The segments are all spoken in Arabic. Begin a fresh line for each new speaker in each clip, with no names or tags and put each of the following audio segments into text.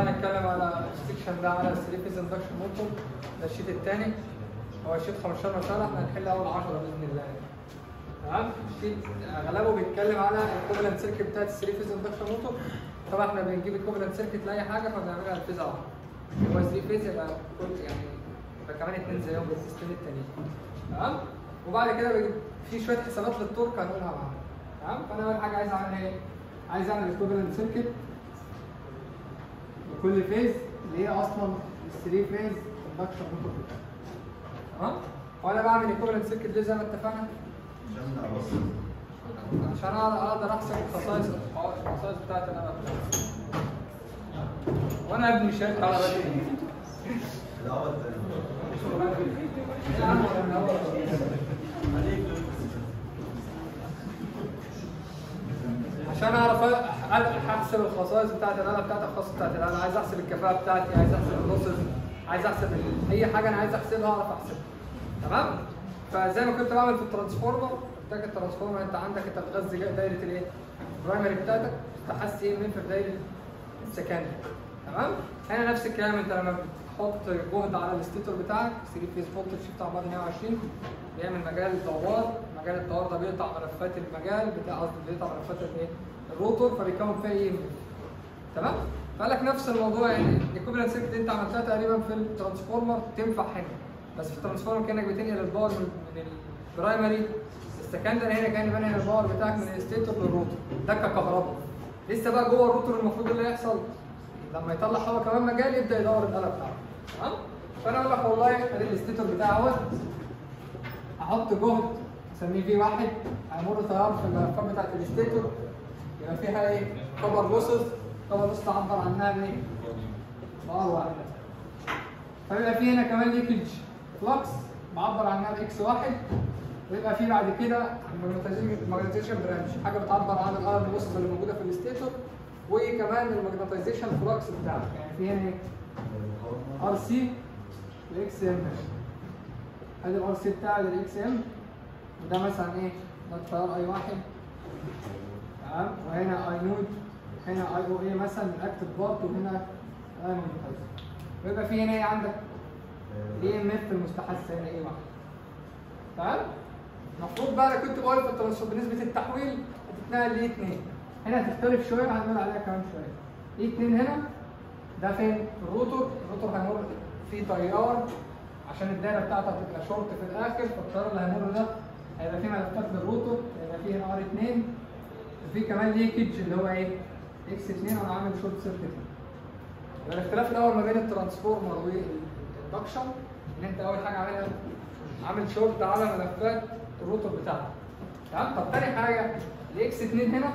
الله هنتكلم على ال section ده على 3 phase induction motor ده ال sheet الثاني هو ال sheet 15 مسألة إحنا هنحل أول 10 بإذن الله. تمام؟ ال sheet أغلبه بيتكلم على ال equivalent circuit بتاعت 3 phase induction motor طبعا إحنا بنجيب ال equivalent circuit لأي حاجة فبنعملها ال phase واحد هو 3 phase يبقى يعني يبقى كمان اثنين زيهم بال system التانيين تمام؟ وبعد كده في شوية حسابات لل torque هنقولها معانا. تمام؟ فأنا أول حاجة عايز أعمل إيه؟ عايز أعمل ال equivalent circuit لكل phase اللي هي أصلا ال three phase؟ induction motor بتاعها تمام وأنا بعمل equivalent circuit ليه زي ما اتفقنا؟ عشان أقدر أقدر أحسب الخصائص الخصائص بتاعت أنا وأنا ابني شركه على بدري
الأول
يا عم ولا من أول. عشان أعرف احسب الخصائص بتاعت الاله بتاعت الخاصه بتاعت الاله عايز أحسب الكفاءة بتاعتي عايز أحسب ال losses عايز أحسب أي حاجة أنا عايز أحسبها أعرف أحسبها تمام فزي ما كنت بعمل في ال transformer لك ال transformer أنت عندك أنت بتغذي دايرة الإيه؟ ال primary بتاعتك تحس إيه من في دايرة ال secondary تمام؟ هنا نفس الكلام أنت لما بتحط جهد على ال stator بتاعك 3 phase voltage بتاع بعد 120 بيعمل مجال دوار مجال الدوار ده بيقطع ملفات المجال بتاع قصدي بيقطع ملفات الإيه؟ ال rotor فبيكون فيها إيه؟ تمام؟ فقال لك نفس الموضوع يعني ال equivalent circuit انت عملتها تقريبا في ال transformer تنفع هنا. بس في ال transformer كأنك بتنقل ال power من ال primary ال secondary هنا كان بنقل ال power بتاعك من ال stator لل rotor ده ككهرباء. لسه بقى جوه ال rotor المفروض اللي يحصل لما يطلع هوا كمان مجال يبدأ يدور الاله بتاعته تمام؟ فأنا أقول لك والله أدي ال stator بتاعي أهوت. أحط جهد أسميه V واحد. هيمر تيار في الملفات بتاعت ال stator يبقى فيها إيه؟ copper losses copper loss تعبر عنها بايه؟ ب R واحد فيبقى في هنا كمان leakage flux بعبر عنها ب X واحد ويبقى في بعد كده ال magnetization branch حاجة بتعبر عن ال iron losses اللي موجودة في ال stator وكمان ال magnetization flux بتاعك يعني في هنا إيه؟ R C و X M ادي ال R C بتاعي ده ال X M وده مثلا إيه؟ ده التيار I واحد تمام؟ وهنا I nought هنا I أو I مثلا ال active part وهنا I magnetization ويبقى في هنا إيه عندك؟ EMF المستحث هنا E واحد؟ تمام؟ المفروض بقى أنا كنت بقول في ال transformer بنسبة التحويل هتتنقل ل E 2 هنا هتختلف شوية هنقول عليها كمان شوية. E 2 هنا؟ ده فين؟ في ال rotor ال rotor هيمر فيه تيار عشان الدايرة بتاعته هتبقى شورت في الآخر فالتيار اللي هيمر ده هيبقى فيه ملفات لل rotor هيبقى فيه هنا R 2 وفي كمان leakage اللي هو إيه؟ X 2 وأنا عامل short circuit يبقى الاختلاف الأول ما بين ال transformer وال induction إن أنت أول حاجة عاملها عامل شورت على ملفات ال rotor بتاعك. تمام؟ طب تاني حاجة ال X 2 هنا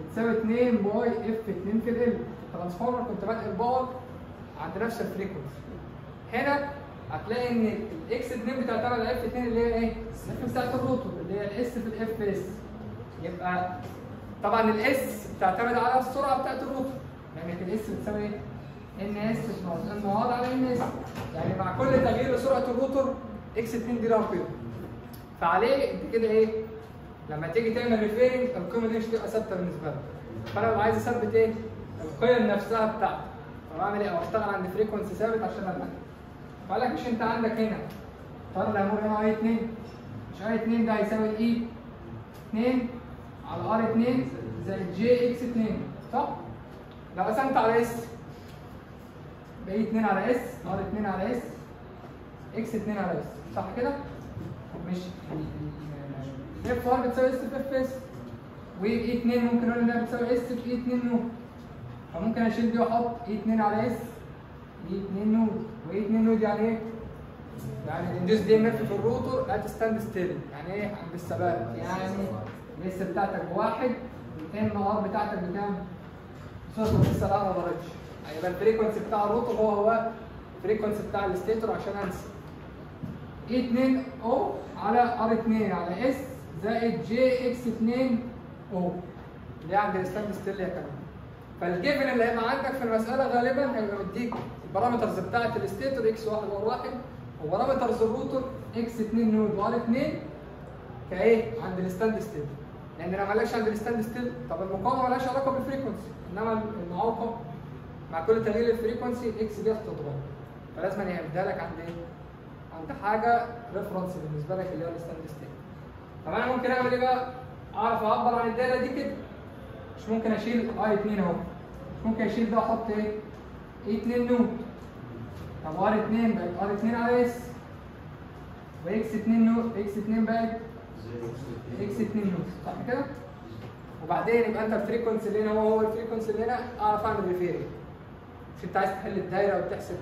بتساوي 2 pi F 2 في ال ال transformer كنت بنقل power عند نفس ال frequency هنا هتلاقي إن ال X 2 بتعتمد على F 2 اللي هي إيه؟ بتاعت ال rotor اللي هي ال S في ال F S يبقى طبعا ال S بتعتمد على السرعة بتاعت ال rotor يعني ال S بتساوي إيه؟ N S R على N S يعني مع كل تغيير لسرعه ال rotor X 2 دي قيمه فعليه أنت كده إيه؟ لما تيجي تعمل referring القيمه دي مش هتبقى ثابتة بالنسبة لك فأنا لو عايز أثبت إيه؟ القيم نفسها بتاعتي فبعمل إيه؟ أو عند frequency ثابت عشان ابقى فقال لك مش أنت عندك هنا طالع هنا E 2 مش E 2 ده هيساوي ال E 2 على R 2 زائد J X 2 صح؟ لو قسمت على S بقى 2 على S R 2 على S X 2 على S صح كده؟ مش F R بتساوي S في F S و E 2 ممكن نقول إنها بتساوي S في E 2 nought فممكن أشيل دي وأحط E 2 على S E 2 nought و E 2 nought يعني إيه؟ يعني ال induced EMF في ال rotor at standstill يعني إيه عند الثبات يعني ال S بتاعتك بواحد. ال N R بتاعتك بكام؟ صفر لسه لا ما ضربتش هيبقى ال frequency بتاع ال rotor هو هو ال frequency بتاع ال stator عشان أنسى. E 2 O على R 2 على S زائد J X 2 أو اللي هي عند ال standstill يا كمان فال given اللي هيبقى عندك في المسألة غالبا هيبقى مديك البارامترز بتاعت الستيتور إكس 1 وار 1 وبارامترز الروتور X 2 nought و R 2 كإيه؟ عند ال standstill. لأن لو مالكش عند ال standstill طب المقاومة مالهاش علاقة بال frequency إنما المعوقه مع كل تغيير ال frequency ال X دي هتتغير فلازم يحددها لك عند إيه؟ عند حاجة reference بالنسبة لك اللي هو ال standstill طب أنا ممكن أعمل إيه بقى؟ أعرف أعبر عن الدايره دي كده. مش ممكن أشيل E 2 أهو. مش ممكن أشيل ده وأحط إيه؟ E 2 nought طب R 2 بقت R 2 على S و X 2 nought X 2 بقت X 2 nought صح كده؟ وبعدين يبقى أنت ال frequency اللي هنا هو هو ال frequency اللي هنا اعرف اعمل referring مش أنت عايز تحل الدايرة وتحسب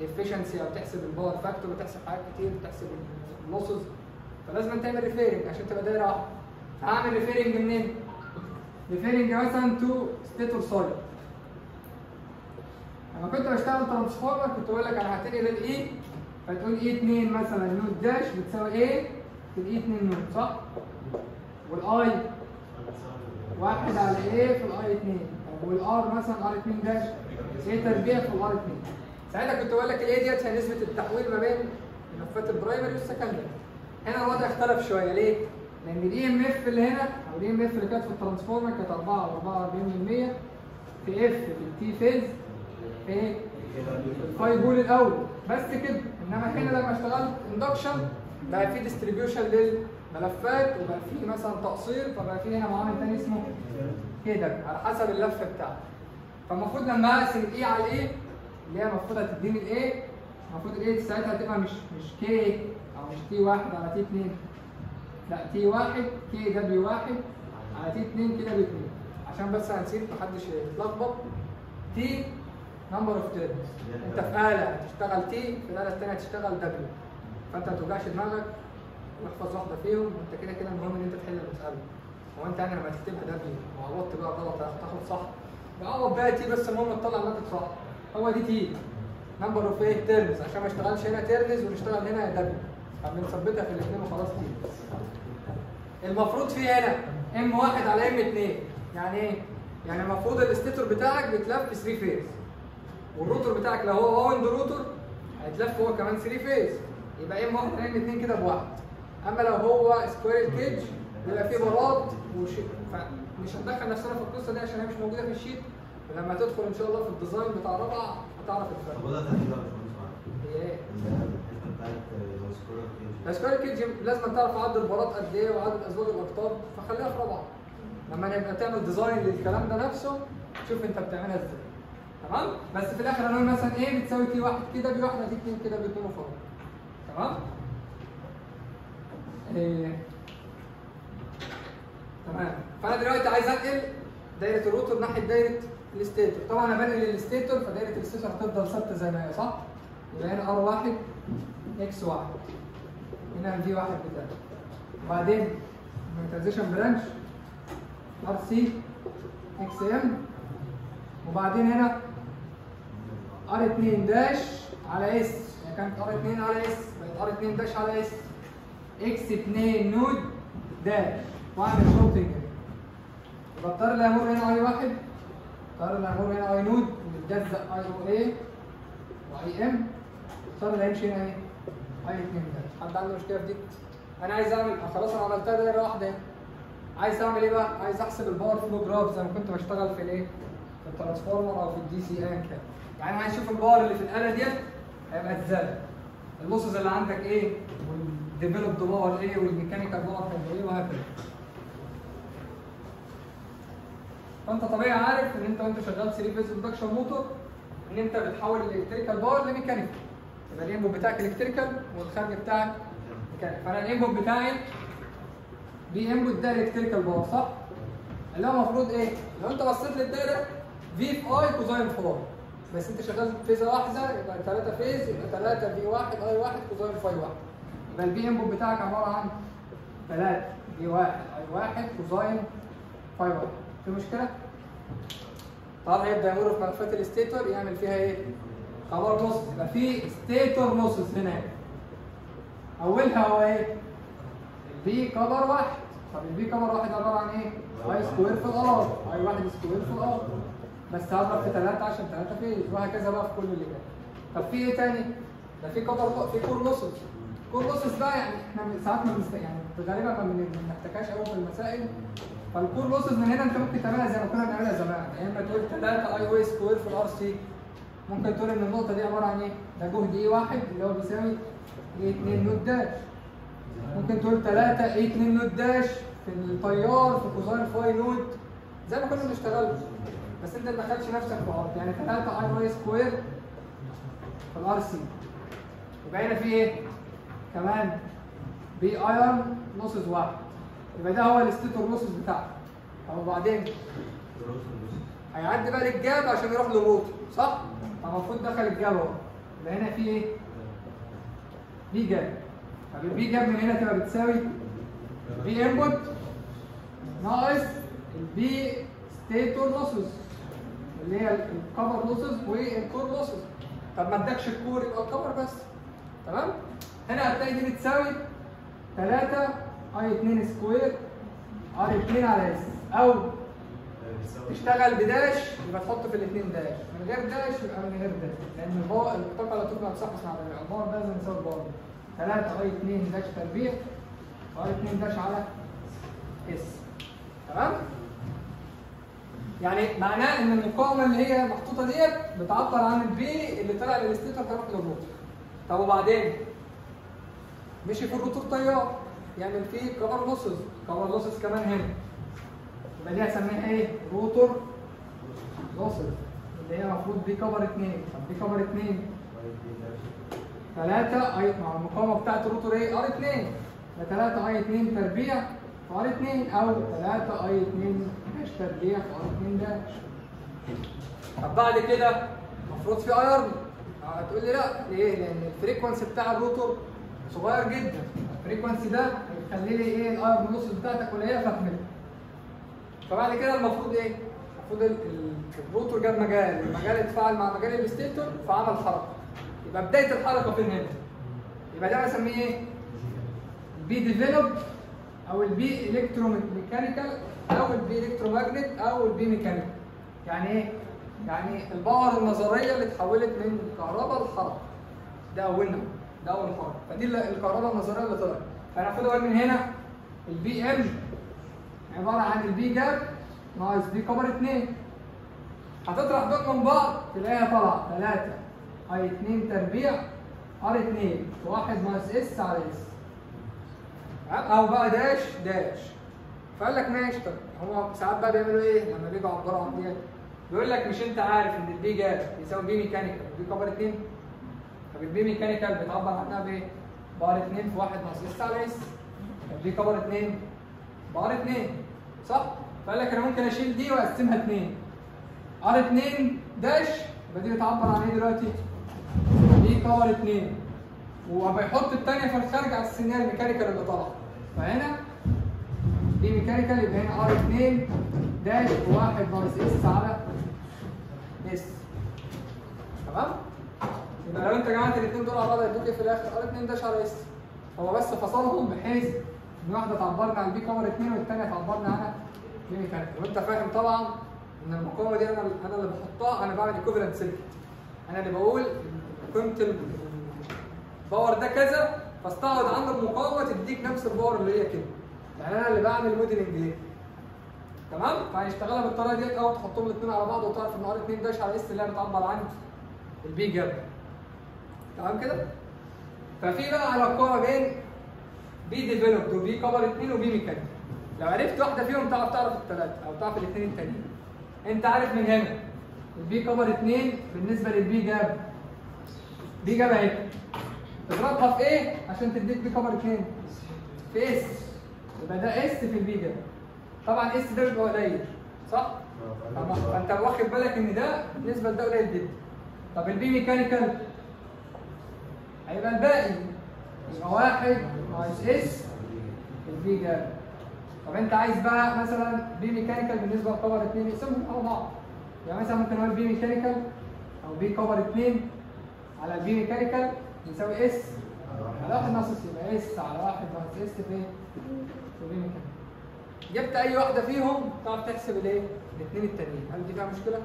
ال efficiency أو تحسب ال power factor وتحسب حاجات كتير وتحسب ال losses فلازم تعمل referring عشان تبقى دايرة واحدة. هعمل referring منين؟ referring مثلا to stator side لما كنت بشتغل transformer كنت بقول لك أنا هتنقل ال E فتقول E 2 مثلا nought dash بتساوي a ال E 2 nought صح؟ وال I واحد على a في ال I 2 طب وال R مثلا R 2 dash a تربيع في ال R 2 ساعتها كنت بقول لك ال a ديت هي نسبة التحويل ما بين ملفات ال primary وال secondary. هنا الوضع اختلف شوية ليه؟ لأن ال EMF اللي هنا أو ال EMF اللي كانت في ال transformer كانت 4 و 44% في F في ال T phase في ال phi بول الأول. بس كده. إنما هنا لما اشتغلت induction بقى في distribution للملفات وبقى في مثلا تقصير فبقى في هنا معامل تاني اسمه كده على حسب اللف بتاعه. فالمفروض لما أقسم ال E على ال E اللي هي المفروض هتديني ال a المفروض ال a ساعتها هتبقى مش مش K أو مش T واحد على T 2 لا T واحد K W واحد على T 2 K W 2 عشان بس هنسيب محدش يتلخبط. T number of turns انت في آلة هتشتغل T في الآلة الثانية هتشتغل W فانت ما توجعش دماغك واحفظ واحدة فيهم وانت كده كده المهم ان انت تحل المسألة هو انت يعني لما تكتبها W وعوضت بقى غلط هتاخد صح. بعوض بقى T بس المهم تطلع الناتج صح هو دي T. number of إيه turns عشان ما اشتغلش هنا turns ونشتغل هنا W فبنثبتها في الاثنين وخلاص T. المفروض في هنا M واحد على M اثنين يعني إيه؟ يعني المفروض ال stator بتاعك بيتلف 3 phase وال rotor بتاعك لو هو wound rotor هيتلف هو كمان 3 phase يبقى واحد على ام اثنين كده بواحد أما لو هو squirrel cage بيبقى فيه براد وش... فمش هندخل نفسنا في القصة دي عشان هي مش موجودة في الشيت. ولما تدخل إن شاء الله في الديزاين بتاع رابعه هتعرف
طب
الفرق.
تحديد مش مهندس
هي
إيه؟
السكوير كيج لازم تعرف عدد البارات قد إيه وعدد أزواج الأقطاب فخليها في رابعة. لما نبقى تعمل ديزاين للكلام ده نفسه شوف أنت بتعملها إزاي. تمام؟ بس في الآخر هنقول مثلا إيه بتساوي تي واحد كده بي واحد دي اتنين كده بي اتنين وخلاص تمام؟ إيه. تمام. فأنا دلوقتي عايز أنقل دايرة ال rotor ناحية دايرة ال stator طبعا أنا بنقل ال stator فدايرة ال stator هتفضل ثابتة زي ما هي صح؟ يبقى هنا R واحد X واحد. هنا V واحد بتاعي. وبعدين magnetization branch R C X M وبعدين هنا R 2 dash على S يعني كانت R 2 على S R 2 dash على S X 2 nought dash واعمل shorting يبقى اللي هيمر هنا I واحد اللي هيمر هنا I nought ويتجزأ I أو I و I M اللي هيمشي هنا إيه؟ I 2 dash حد عنده مشكلة في دي؟ أنا عايز اعمل خلاص أنا عملتها دايرة واحدة. عايز أعمل إيه بقى؟ عايز أحسب ال power flow graph زي ما كنت بشتغل في الإيه؟ في ال transformer أو في ال DC ايا كان. يعني عايز أشوف ال power اللي في الآلة ديت هيبقى إزاي؟ ال losses اللي عندك إيه؟ وال developed power إيه؟ وال mechanical power هيبقى إيه وهكذا. فأنت طبيعي عارف إن أنت وأنت شغال 3 phase induction motor إن أنت بتحول ال electrical power ل mechanical. يبقى ال input بتاعك electrical والخارج بتاعك mechanical. فأنا ال input بتاعي P input ده electrical power صح؟ اللي هو المفروض إيه؟ لو أنت بصيت للدايره في V I cosine phi بس انت شغال phase واحدة يبقى 3 phase يبقى 3 V 1 I 1 cosine phi 1 يبقى ال P input بتاعك عبارة عن 3 V 1 I 1 cosine phi 1 في مشكلة؟ طبعا هيبدا يمر في ملفات ال stator يعمل فيها إيه؟ copper losses يبقى في stator losses هناك أولها هو إيه؟ ال P copper واحد طب ال P copper واحد عبارة عن إيه؟ I square في ال R I واحد square في ال R بس هضرب في 3 عشان 3 phase وهكذا بقى في كل اللي جاي. طب في إيه تاني؟ ده في copper في core losses core losses ده يعني إحنا ساعات ما بنست يعني غالبا ما بن- ما بنحتاجهاش قوي في المسائل. فال core losses من هنا أنت ممكن تعملها زي ما كنا بنعملها زمان. يا إما تقول 3 I O C square في ال R C ممكن تقول إن النقطة دي عبارة عن إيه؟ ده جهد E واحد اللي هو بيساوي E 2 nought dash. ممكن تقول 3 E 2 nought dash في التيار في cosine phi nought. زي ما كنا بنشتغل. بس انت ما تدخلش نفسك في غلط يعني 3 I و I square في ال R C يبقى هنا في إيه؟ كمان P iron losses واحد. يبقى ده هو ال stator losses بتاعك. طب وبعدين هيعدي بقى لل gap عشان يروح لل rotor صح؟ المفروض دخل ال gap اهو. يبقى هنا في إيه؟ P gap. طب ال P gap من هنا تبقى بتساوي P input ناقص ال P stator losses اللي هي ال copper losses وال core losses طب ما ادكش ال core يبقى ال copper بس. تمام؟ هنا هتلاقي دي بتساوي 3 I 2 square ار 2 على اس أو تشتغل بداش يبقى تحط في الاثنين داش من غير داش يبقى من غير داش لأن الطاقه لا تطلع بصح مع الباور ده لازم يساوي الباور 3 اي 2 داش تربيع ار 2 داش على اس تمام؟ يعني معناه إن المقاومة اللي هي محطوطة ديت بتعبر عن البي اللي طلع للستيتور تروح للروتور طب وبعدين؟ مشي في ال rotor تيار يعمل فيه copper losses copper losses كمان هنا. يبقى دي هسميها إيه؟ rotor losses اللي هي المفروض P copper 2 طب P copper 2 3 I مع المقاومة بتاعت ال rotor إيه؟ R 2 يبقى 3 I 2 تربيع. R 2 أو 3 I 2 2 dash طب بعد كده المفروض في iron هتقول لي لا ليه؟ لأن ال frequency بتاع ال rotor صغير جدا ال frequency ده هيخلي لي إيه ال iron losses بتاعتك قليلة فاكملها فبعد كده المفروض إيه؟ المفروض ال- ال- ال rotor جاب مجال المجال اتفاعل مع مجال ال stator فعمل حركة يبقى بداية الحركة فين هنا؟ يبقى ده بسميه إيه؟ ال P develop أو ال P electromechanical أو ال P electromagnet أو ال P mechanical يعني إيه؟ يعني ال power النظرية اللي اتحولت من كهرباء لحركه ده أولنا ده أول حركة. فدي ال- الكهرباء النظرية اللي طلعت. أقول من هنا. ال P M عبارة عن ال P gap ناقص P copper 2 هتطرح دول من بعض تلاقيها طالعة. 3 I 2 تربيع. R 2 في 1 ناقص S على S أو بقى dash داش فقال لك ماشي طب هو ساعات بقى بيعملوا إيه؟ لما بيجوا يعبروا عن ديت. بيقول لك مش أنت عارف إن البي جاب يساوي بي ميكانيكال بي كبر 2 طب البي ميكانيكال بتعبر عنها بإيه؟ بار 2 في 1 ناقص اس على إس. طب دي كبر 2 بار 2 صح؟ فقال لك أنا ممكن أشيل دي وأقسمها 2 ار 2 داش يبقى دي بتعبر عن إيه دلوقتي؟ دي كبر 2 وبيحط الثانية في الخارج على السنيه الميكانيكال اللي طالعه فهنا دي ميكانيكال يبقى هنا ار 2 داش في 1 ناقص اس على اس تمام؟ يبقى لو انت جمعت الاثنين دول على بعض هيدوك إيه في الآخر؟ ار 2 داش على اس هو بس فصلهم بحيث إن واحدة تعبرنا عن البي كفر 2 والثانيه تعبرنا عنها بي ميكانيكال وأنت فاهم طبعا إن المقاومة دي أنا أنا اللي بحطها أنا بعمل ايكوفالنت سيركت أنا اللي بقول قيمه ال power ده كذا فاستعوض عن المقاومة تديك نفس ال power اللي هي كده. يعني أنا اللي بعمل modeling ليه؟ تمام؟ فهيشتغلها بالطريقة ديت أو تحطهم الاثنين على بعض وتعرف ان R 2 dash على S اللي هي بتعبر عن ال P gap تمام كده؟ ففي بقى علاقة بين P developed و P copper 2 و P mechanic لو عرفت واحدة فيهم تعرف تعرف الثلاثه أو تعرف الاثنين التانيين. أنت عارف من هنا ال P copper 2 بالنسبة لل P gap P gap أهي. تضربها في إيه؟ عشان تديك P copper 2 في S يبقى ده S في ال P طبعا S ده بيبقى قليل صح؟ طب فأنت واخد بالك إن ده بالنسبة لده قليل جدا. طب ال P mechanical؟ هيبقى الباقي. يبقى واحد ناقص S ال P gap طب أنت عايز بقى مثلا P mechanical بالنسبة ل copper 2 يقسمهم على بعض. يعني مثلا ممكن أقول P mechanical أو P copper 2 على ال P mechanical يساوي S على واحد ناقص S يبقى S على واحد ناقص S في في P mechanical جبت أي واحدة فيهم تعرف تحسب الإيه؟ الاثنين التانيين هل دي فيها مشكلة؟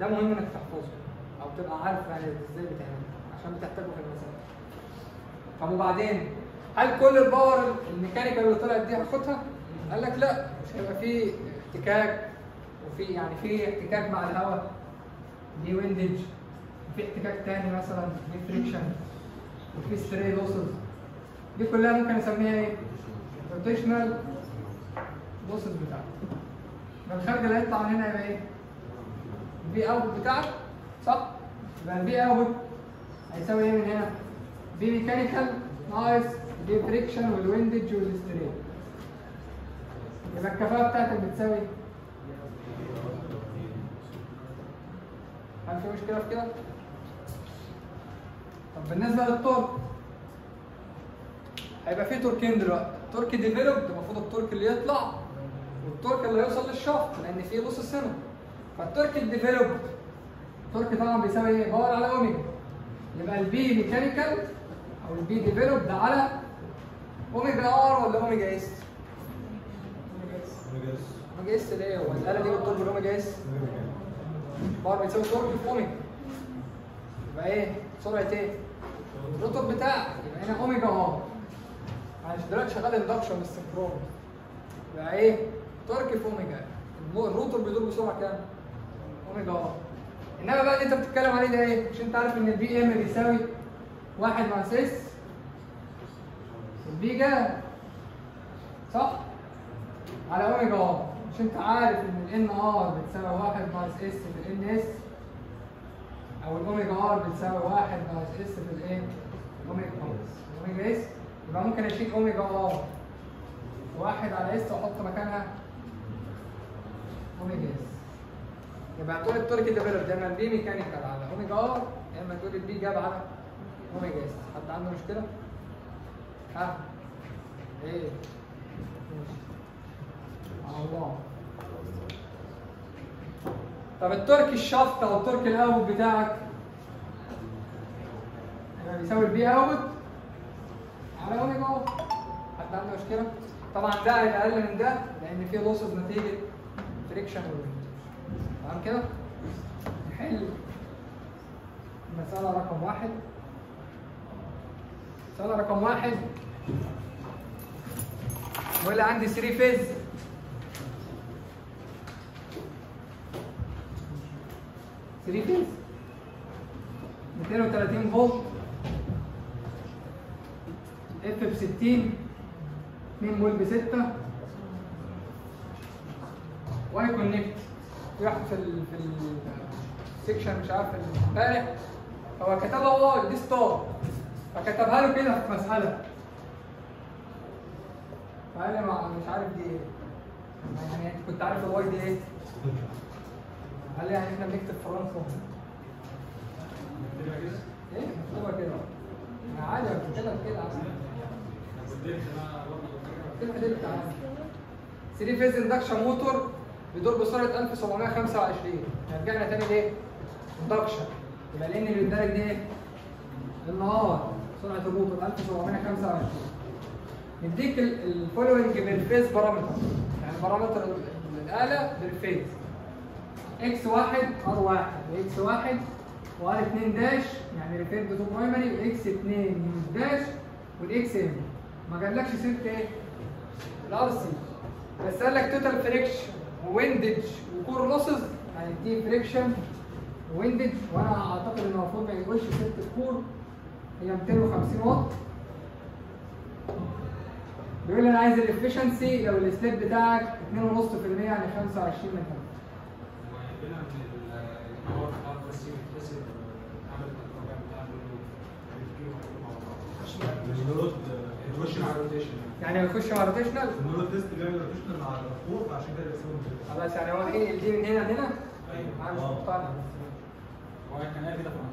ده مهم إنك تحفظه أو تبقى عارف يعني إزاي بتعمل عشان بتحتاجه في المسائل طب وبعدين هل كل ال power ال mechanical اللي طلعت دي هاخدها؟ قال لك لا مش هيبقى فيه احتكاك وفي يعني في احتكاك مع الهواء دي windage وفي احتكاك تاني مثلا دي friction وفي stray losses دي كلها ممكن نسميها إيه؟ rotational losses بتاعتي يبقى اللي هيطلع من هنا يبقى إيه؟ ال P out بتاعك صح؟ يبقى ال P out هيساوي إيه من هنا؟ P mechanical ناقص P friction وال windage وال stray يبقى الكفاءة بتاعتك بتساوي هل في مشكلة في كده؟ طب بالنسبة لل torque هيبقى في torque ين دلوقتي torque developed المفروض ال torque اللي يطلع وال torque اللي هيوصل لل shaft لأن في نص السنة فال torque ال developed ال torque طبعا بيساوي إيه؟ power على أوميجا يبقى ال P mechanical أو ال P developed على omega R ولا omega S؟ omega S ليه؟ هو الآلة دي بتدور بال omega S؟ power بتساوي torque في أوميجا يبقى إيه؟ سرعة إيه؟ ال rotor بتاعك يبقى هنا omega R معلش دلوقتي شغال induction مش synchronous يبقى إيه؟ torque في omega ال rotor بيدور بسرعة كام؟ omega R إنما بقى اللي أنت بتتكلم عليه ده إيه؟ مش أنت عارف إن ال Pm بيساوي واحد ناقص S ال P gap صح؟ على omega R مش أنت عارف إن ال N R بتساوي واحد ناقص S في ال N S أو ال omega R بتساوي واحد ناقص S في الايه؟ اوميجا omega S يبقى ممكن اشيل omega R واحد. على S وأحط مكانها. omega S يبقى هتقول ال torque developed يا اما ال P mechanical على omega R يا إما تقول ال P gap على omega S حد عنده مشكلة؟ ها؟ إيه؟ الله. طب التورك الشافت أو التورك الأوت بتاعك؟ بيساوي ال P out. omega R حد عنده مشكلة؟ طبعا ده هيبقى أقل من ده لأن فيه losses نتيجه friction تمام كده؟ نحل مسألة رقم واحد. مسألة رقم واحد. بيقول لي عندي 3 phase ثري فيز 230 فولت اف ب 60 2 فولت ب 6 واي كونكت في واحد في ال في السكشن مش عارف امبارح هو كتبها واي دي ستار فكتبها له كده في مسألة. فقال لي مش عارف دي إيه. يعني انت كنت عارف الواي دي إيه؟ قال لي يعني إحنا بنكتب فرنسا إيه؟ مكتوبه كده. أنا عادي كده دي بتاعتي 3 فيز اندكشن موتور بيدور بسرعة 1725 رجعنا تاني ليه؟ اندكشن. يبقى لأن اللي قدامك دي إيه؟ النهار سرعة الموتور 1725 نديك الفولوينج بالفيز بارامتر يعني بارامتر الآلة بالفيز. إكس واحد آر واحد. واكس واحد وآر 2 داش يعني ريفير تو برايمري واكس 2 يوز داش والإكس إم. ما جابلكش سيرة إيه؟ الار سي بس قال لك توتال فريكشن ويندج وكور لوسز دي فريكشن ويندج وأنا أعتقد إن المفروض ما يقولش ست الكور هي 250 واط. بيقول لي أنا عايز الافشنسي لو السليب بتاعك 2.5% يعني 25 من 5
نخش مع الروتيشن
يعني يخش مع روتيشنال
النور تيست بيعمل روتيشن مع الفوق فعشان كده كده
خلاص يعني هو إيه دي من هنا لهنا؟ أنا مش
آه.
مقتنع.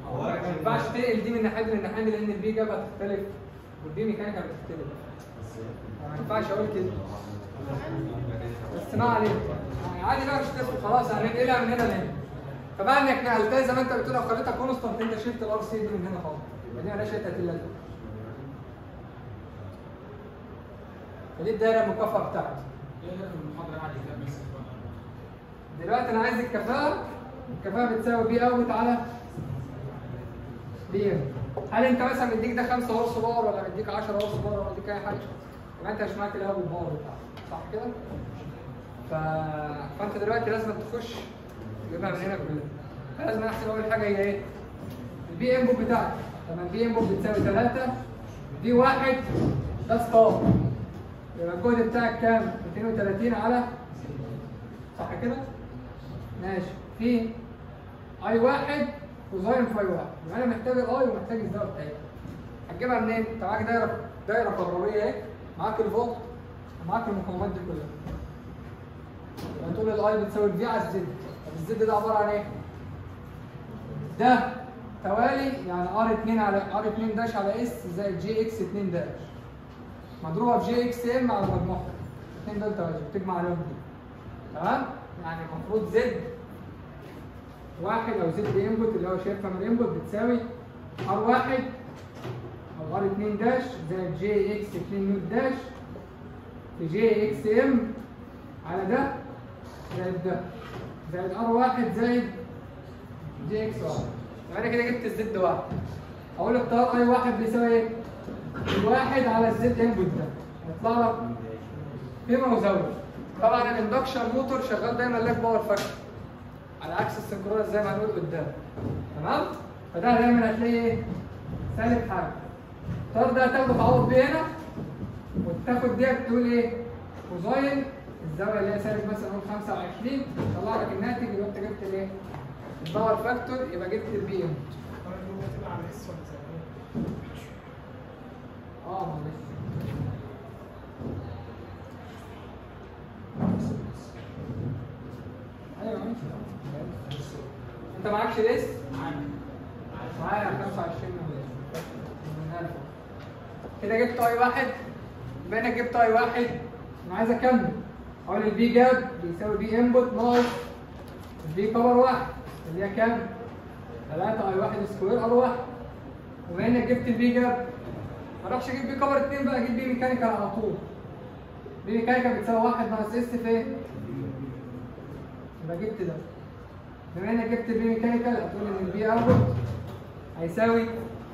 هو.
ما ينفعش تنقل دي من ناحيه دي للناحيه دي لأن ال P gap ها تختلف. وال P mechanical بتختلف. ما ينفعش أقول كده. بس ما عليك يعني عادي بقى مش تفرق خلاص هننقلها من هنا لهنا؟ فبقى انك نقلتها زي ما أنت بتقول لو خليتها constant أنت شلت ال RC دي من هنا خالص. يبقى دي مالهاش اي تأثير فدي الدايرة المكافأة بتاعتي. دلوقتي أنا عايز الكفاءة. الكفاءة بتساوي P out على P in هل أنت مثلا مديك ده 5 horse power ولا مديك 10 horse power ولا مديك أي حاجة؟ يبقى أنت مش معاك ال power بتاعك. صح كده؟ ف... فأنت دلوقتي لازم تخش تجيبها من هنا كلها. فلازم احسب أول حاجة هي إيه؟ ال P input بتاعتي لما ال P input بتساوي 3 دي واحد ده star. يبقى الجهد بتاعك كام؟ 230 على صح كده؟ ماشي في I واحد cosine في I واحد يبقى أنا محتاج ال I ومحتاج الزاويه بتاعتها هتجيبها منين؟ أنت معاك دايرة دايرة كهربية أهي معاك الفولت ومعاك المقاومات دي كلها يبقى تقول الاي بتساوي الفي على الزد طب الزد ده عبارة عن إيه؟ ده توالي يعني R 2 على R 2 dash على S زائد J X 2 dash مضروبه في J X M على مجموعها الاثنين دول توازي بتجمع عليهم دي تمام؟ يعني المفروض Z واحد أو Z input اللي هو شايفها من ال input بتساوي R واحد أو R 2 dash زائد J X 2 not dash في J X M على ده زائد ده. زائد R واحد زائد J X واحد. أنا كده جبت ال Z واحد. أقول لك طيب I واحد بيساوي إيه؟ ال V واحد على ال Z input ده يطلع لك قيمه وزاويه طبعا ال induction motor شغال دايما lag power factor على عكس ال synchronous زي ما هنقول قدام. تمام؟ فده دايما هتلاقيه إيه؟ سالب حاجة. التيار ده هتاخده تعوض بيه هنا؟ وتاخد ديت تقول إيه؟ cosine الزاوية اللي هي سالب مثلا نقول 25 طلع لك الناتج يبقى أنت جبت الإيه؟ ال power factor يبقى جبت ال P M آه معلش أيوه ماشي أنت معكش ليست؟ معايا 25 من ألف. كده جبت I واحد. يبقى أنا جبت I واحد. أنا عايز أكمل. أقول ال P gap بيساوي P input ناقص ال P copper واحد. اللي هي كام؟ 3 I واحد square R واحد. وبما انك جبت ال P gap. ما اروحش أجيب P copper 2 بقى أجيب P mechanical على طول P mechanical بتساوي واحد ناقص S في؟ يبقى جبت ده بما انك جبت ال P mechanical هتقول إن ال P output هيساوي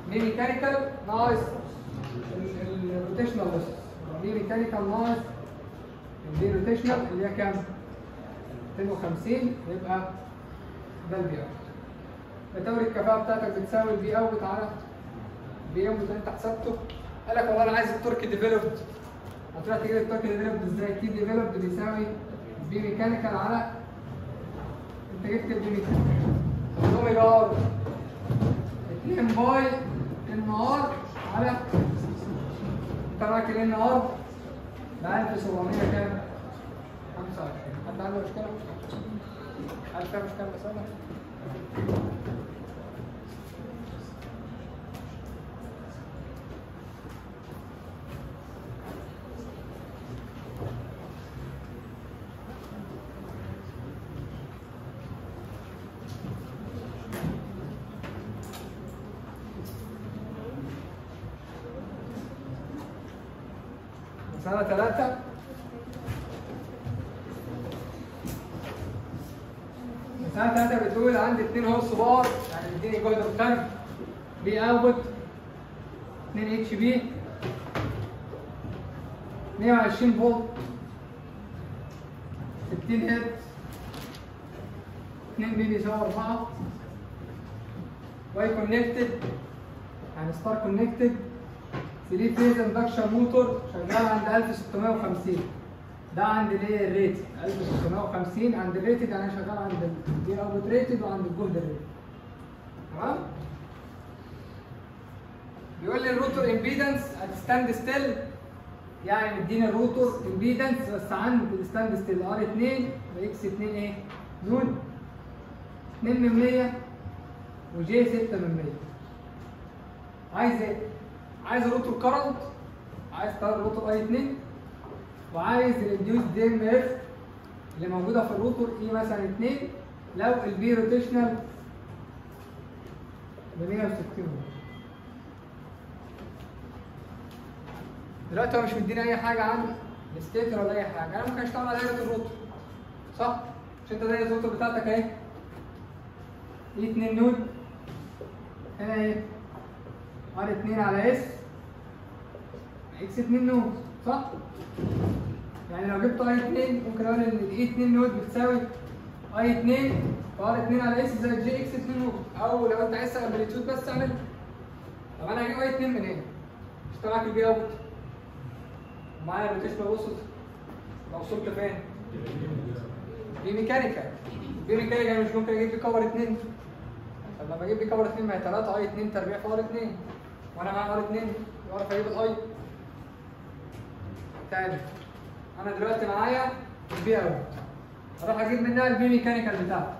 P mechanical ناقص ال rotational loss P mechanical ناقص ال P rotational اللي هي كام؟ 250 يبقى ده ال P out فتوري الكفاءة بتاعتك بتساوي ال P out على out اللي انت حسبته قال لك والله أنا عايز ال torque developed هتروح تجيب ال torque developed إزاي؟ T developed بيساوي P mechanical على انت جبت ال P mechanical omega R 2 pi N R على معاك ال N R ب 1700 كام؟ 25 حد عنده مشكلة؟ حد فيها مسألة؟ مسألة ثلاثة مسألة ثلاثة بتقول عندي 2 horse power يعني بيديني جهد الخارج P output 2 HP 120 فولت 60 هرتز 2 P بيساوي 4 Y connected يعني star connected 3 phase induction motor شغال عند 1650 ده عند الايه ال rated. 1650 عند ال rated يعني شغال عند ال P out rated وعند الجهد ال rated. تمام؟ بيقول لي ال rotor impedance at standstill يعني مديني ال rotor impedance بس عند ال standstill R 2 و X 2 إيه؟ نون. 2 من 100 و j 6 من 100 عايز إيه؟ عايز ال rotor current عايز ال rotor I 2 وعايز ال induced EMF اللي موجودة في ال rotor E مثلا 2 لو ال P rotational ب 160 دلوقتي هو مش مديني أي حاجة عن ال stator ولا أي حاجة. أنا ممكن أشتغل على دايرة ال rotor. صح؟ مش أنت دايرة ال rotor بتاعتك أهي. E 2 nought هنا إيه؟ R 2 على S. X 2 nought صح؟ يعني لو جبت I 2 ممكن أقول إن ال E 2 nought بتساوي I 2 R 2 على S زائد j X 2 nought. أو لو أنت عايز amplitude بس أعمل. طب أنا هجيب I 2 منين؟ مش معاك ال P out معايا ال rotational losses لو وصلت فين؟ P mechanical P mechanical مش ممكن أجيب P copper 2 طب لما أجيب P copper 2 ما هي 3 I 2 تربيع في R 2 وأنا معايا R 2 اعرف أجيب ال I. تاني أنا دلوقتي معايا ال P out أروح أجيب منها ال P mechanical بتاعتي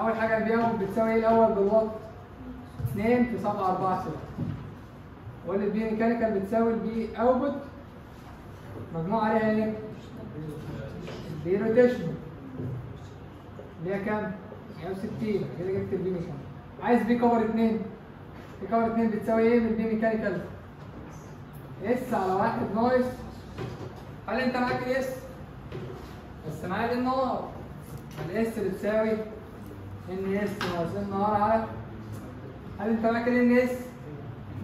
أول حاجة ال P out بتساوي إيه الأول؟ بالوات 2 في 7 4 6 وقول ال P mechanical بتساوي ال P output مجموع عليها إيه؟ P rotation اللي هي كام؟ 160 كده جبت ال P mechanical. عايز P copper 2 P copper 2 بتساوي إيه؟ من ال P mechanical؟ S على واحد ناقص. هل انت معاك ال S؟ بس ال N R ال S بتساوي N S ناقص N R على هل انت معاك ال N S؟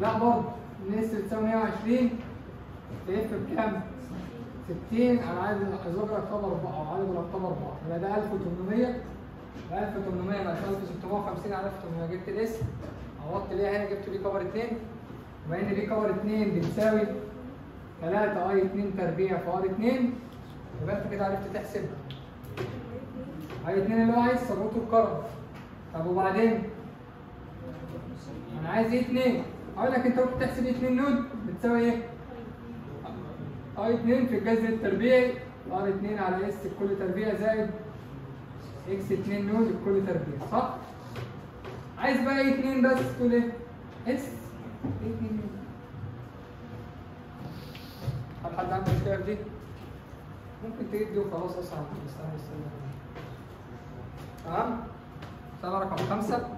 لا برضه. N S بتساوي 120 في F بكام؟ 60 أنا عايز ازوج رقم 4 أو عايز رقم 4 يبقى ده 1800 1800 ناقص 1650 على 1800 جبت ال S عوضت ليها هنا جبت P copper 2 بما إن P copper 2 بتساوي 3 I 2 تربيع في R 2 يبقى أنت كده عرفت تحسب. I 2 اللي هو عايز ثبوته الكرم طب وبعدين؟ أنا عايز E 2 أقول لك أنت ممكن تحسب E 2 nought بتساوي إيه؟ I 2 في الجذر التربيعي R 2 على S الكل تربيع زائد X 2 nought الكل تربيع صح؟ عايز بقى E 2 بس تقول إيه؟ S E 2 nought هل حد عنده مشكلة في دي؟ ممكن تجيب دي وخلاص أصلا مستني السنة تمام؟ سنة رقم خمسة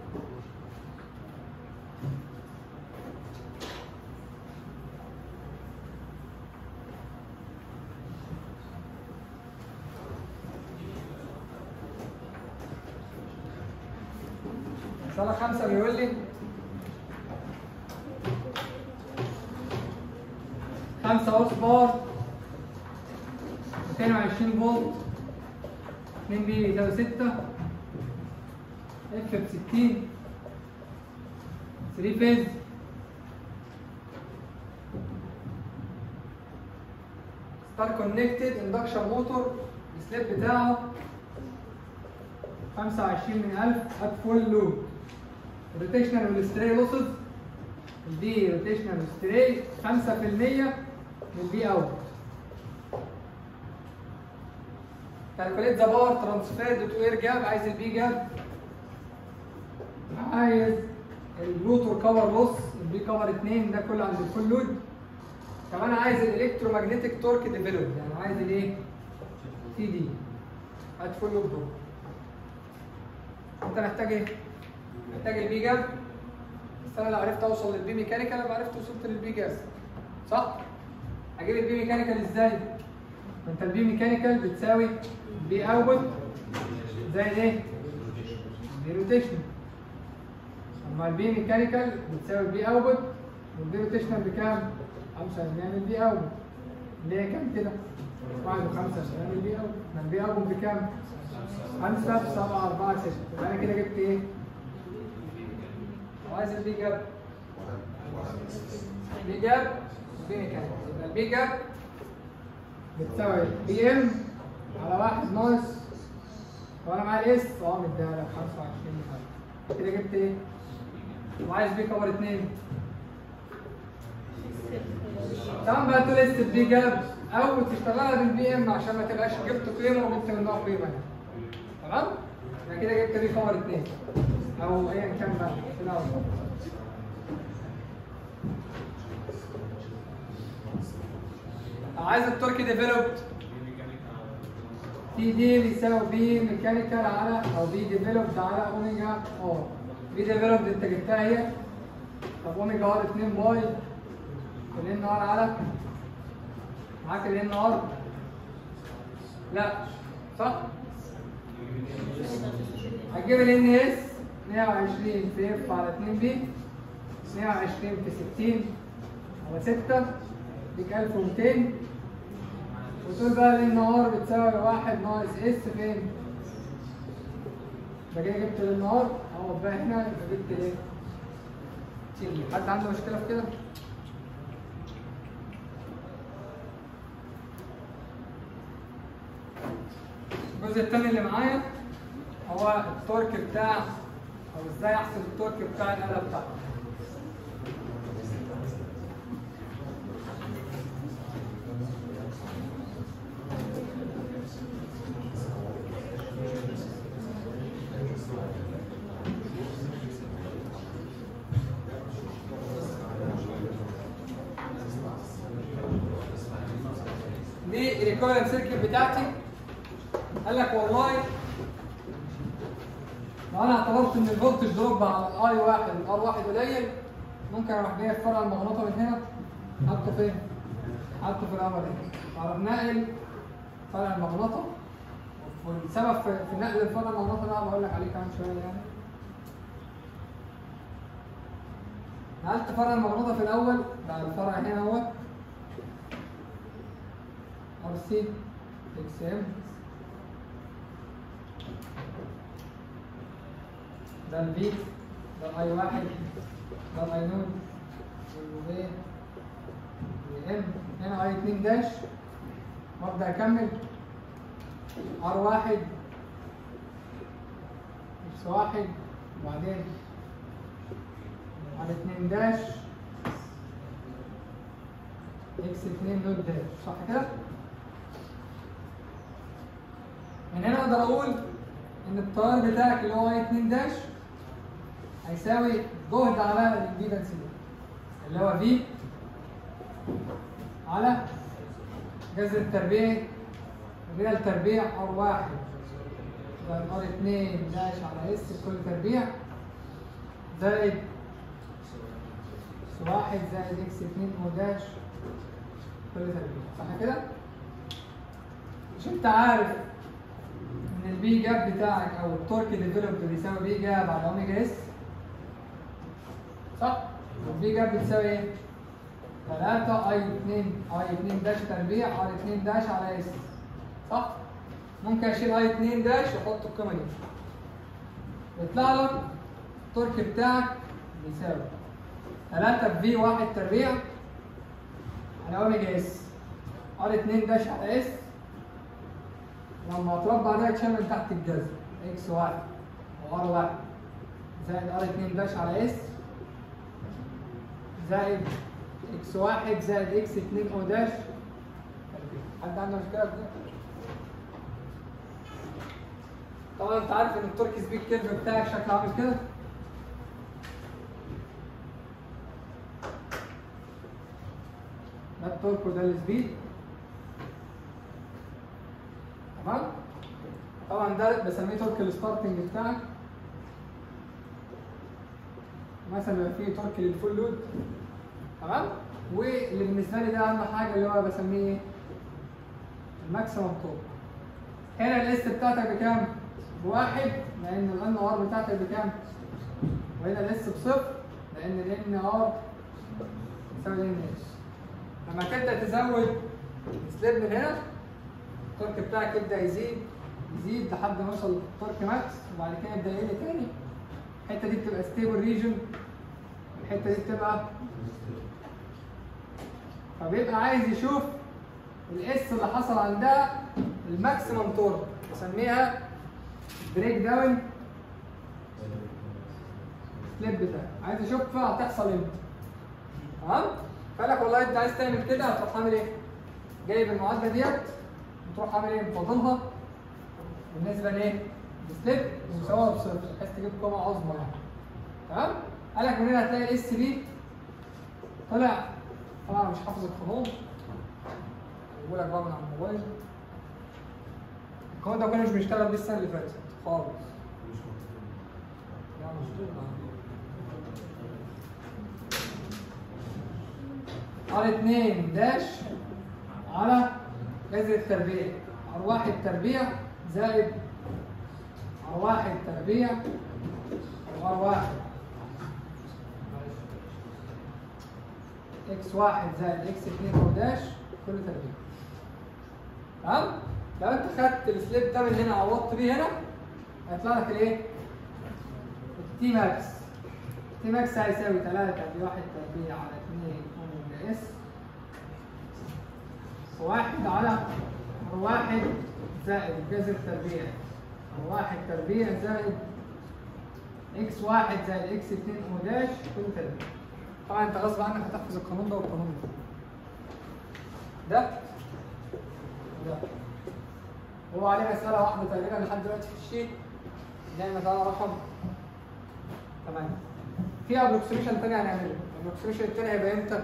سنة خمسة بيقول لي. خمسة horse power 220 فولت. 2 P يساوي 6 F ب 60 3 phase. star connected induction motor ال slip بتاعه. 25 من 1000 at full load ال rotational وال stray losses دي rotational وال stray 5% من ال P out calculate the power transferred to air gap عايز ال P gap عايز ال rotor copper loss ال P copper 2 ده كله عند ال full load كمان عايز ال electromagnetic torque develop يعني عايز الايه؟ T D at full load انت محتاج إيه؟ محتاج ال P gap بس أنا لو عرفت أوصل لل P mechanical أبقى عرفت وصلت لل P gap صح؟ أجيب ال P mechanical إزاي؟ ما أنت ال P mechanical بتساوي P output زائد إيه؟ P rotation أما ال P mechanical بتساوي P output وال P rotational بكام؟ 5 من ال P output اللي هي كام كده؟ 1 و5 من ال P output ال P output بكام؟ 5 في 7 4 6 يبقى أنا كده جبت إيه؟ وعايز ال P gap ال P gap ال P mechanical يبقى ال P gap بتساوي P m على واحد ناقص. وأنا معايا ال S آه مديها لك 25 مثلا كده جبت إيه؟ وعايز P copper 2 تمام بقى تقول S P gap أو تشتغلها بال P m عشان ما تبقاش جبت قيمه وجبت منها قيمه تمام؟ يبقى كده جبت P copper 2 أو ايا كان بقى. عايز ال torque developed T D بيساوي P mechanical على أو P developed على omega R P developed أنت جبتها هي. طب اوميجا ار 2 باي. الان ار على معاك الان ار لا. صح؟ هتجيب الان اس 120 في على 2 بي 120 في 60 على 6 ديك 1200 وتقول بقى إن ار بتساوي واحد ناقص اس فين؟ يبقى كده جبت النهار اقعد بقى هنا يبقى جبت إيه؟ تيجي حد عنده مشكلة في كده؟ الجزء التاني اللي معايا هو التورك بتاع أو إزاي احسب التورك بتاع الآلة بتاعتي دي ال equivalent circuit بتاعتي. قال لك والله لو أنا اعتبرت إن ال voltage drop على I واحد R واحد قليل. ممكن أروح جايب فرع المغناطه من هنا. حاطه فين؟ حاطه في الامر هنا. أروح ناقل فرع المغناطه والسبب في, نقل الفرع المغناطه ده بقول لك عليه كمان شوية يعني. نقلت فرع المغناطه في الأول. بعد الفرع هنا أهوت. ار سي إكس إم. ده البي ده الاي واحد ده الاي نود والبي والام هنا اي 2 داش وابدأ أكمل. آر واحد إكس واحد وبعدين R 2 dash. X 2 nought dash صح كده؟ من هنا أقدر أقول إن التيار بتاعك اللي هو I 2 dash هيساوي جهد على ال impedance دي. اللي هو V على جذر التربيع real تربيع R واحد. زائد R 2 dash على S كل تربيع زائد واحد زائد X 2 O dash كل تربيع. صح كده؟ مش انت عارف إن ال P gap بتاعك أو ال torque developed بيساوي P gap على omega S صح؟ وال P gap بتساوي إيه؟ 3 I 2 I 2 dash تربيع R 2 dash على S. صح؟ ممكن أشيل I 2 dash وأحط القيمة دي. يطلع لك ال torque بتاعك بيساوي. 3 V 1 تربيع على omega S. R 2 dash على S. لما اتربع ده يتشال من تحت الجذر؟ X واحد. و R واحد. زائد R 2 dash على S. زائد X واحد زائد X 2 O dash. حد عنده مشكلة في ده؟ طبعا أنت عارف إن ال torque speed curve بتاعك شكله عامل كده؟ ده ال torque وده ال speed تمام؟ طبعا ده بسميه torque ال starting بتاعك. مثلا فيه torque لل full load تمام؟ واللي بالنسبة لي ده أهم حاجة اللي هو بسميه إيه ال maximum torque هنا ال S بتاعتك بكام؟ بواحد لأن ال N R بتاعتك بكام؟ وهنا ال S بصفر لأن ال N R يساوي N S لما تبدأ تزود slip من هنا ال torque بتاعك يبدأ يزيد يزيد لحد ما يوصل torque max وبعد كده يبدأ يقل تاني. الحتة دي بتبقى stable region الحتة دي بتبقى فبيبقى عايز يشوف ال S اللي حصل عندها ال maximum torque بسميها breakdown slip بتاعك عايز يشوفها هتحصل إمتى تمام فقال لك والله أنت عايز تعمل كده هتروح عامل إيه؟ جايب المعادلة ديت وتروح عامل إيه؟ مفاضلها بالنسبة لإيه؟ ل slip ومساويها بصفر بحيث تجيب قيمه عظمى يعني تمام؟ قال لك من هنا هتلاقي ال S b طلع. طبعا مش حافظ القانون بقول لك بقى من على الموبايل. القانون ده ما كانش بيشتغل بيه السنة اللي فاتت خالص. لا مش R 2 dash على جذر التربيع. R 1 تربيع زائد R 1 تربيع R 1 X 1 زائد X 2 أو dash كل تربيع. تمام؟ لو أنت خدت ال slip ده من هنا عوضت بيه هنا هيطلع لك الإيه؟ ال T max T max هيساوي 3 V 1 تربيع على 2 omega S R واحد على R واحد زائد جذر تربيع. واحد تربيع زائد X واحد زائد X اتنين أو dash كل تربيع. طبعا أنت غصب عنك هتحفظ القانون ده والقانون ده. ده؟ ده. هو عليه مسألة واحدة تقريبا لحد دلوقتي في ال sheet اللي هي مسألة رقم. 8 في approximation تاني هنعمله. ال approximation التاني هيبقى إمتى؟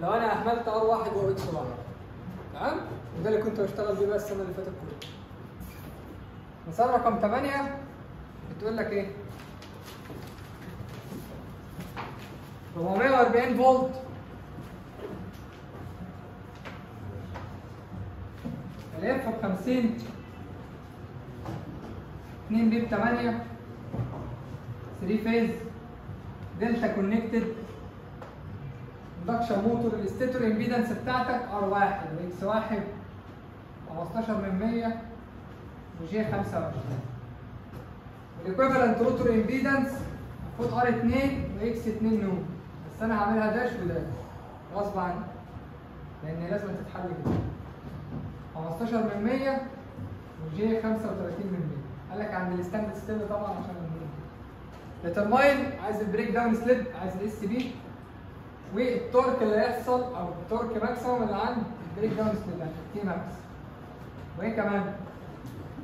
لو أنا أهملت R واحد و X واحد. تمام؟ وده اللي كنت بشتغل بيه بقى السنة اللي فاتت كلها. مسألة رقم 8 بتقول لك إيه؟ 440 فولت. ال F ب 50 2 P ب 8 3 phase delta connected induction motor ال stator impedance بتاعتك R 1 و X 1 15 من 100 و j 25 ال equivalent rotor impedance R 2 و X 2 no بس أنا هعملها dash و dash غصب عني لأن لازم تتحل كده 15 من 100 و j 35 من 100 قال لك عند ال standstill طبعا عشان المهم. determine عايز ال breakdown slip عايز ال S b وال torque اللي هيحصل أو ال torque maximum اللي عند ال breakdown slip T max وإيه كمان؟